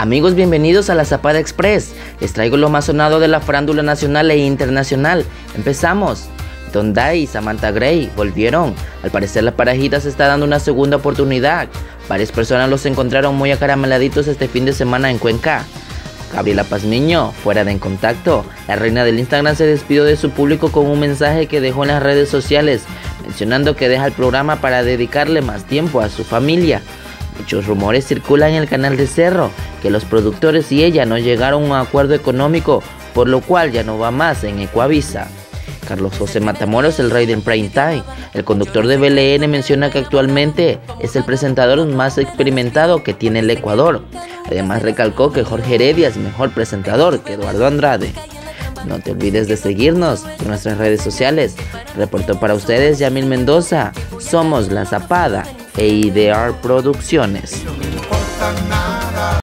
Amigos, bienvenidos a la Zapada Express. Les traigo lo más sonado de la farándula nacional e internacional. Empezamos. Donda y Samantha Gray volvieron. Al parecer la parejita se está dando una segunda oportunidad. Varias personas los encontraron muy acarameladitos este fin de semana en Cuenca. Gabriela Pazmiño, fuera de Contacto, la reina del Instagram se despidió de su público con un mensaje que dejó en las redes sociales, mencionando que deja el programa para dedicarle más tiempo a su familia. Muchos rumores circulan en el canal de Cerro que los productores y ella no llegaron a un acuerdo económico, por lo cual ya no va más en Ecuavisa. Carlos José Matamoros, el rey del prime time. El conductor de BLN menciona que actualmente es el presentador más experimentado que tiene el Ecuador. Además recalcó que Jorge Heredia es mejor presentador que Eduardo Andrade. No te olvides de seguirnos en nuestras redes sociales. Reportó para ustedes Yamil Mendoza. Somos La Zapada e Idear Producciones.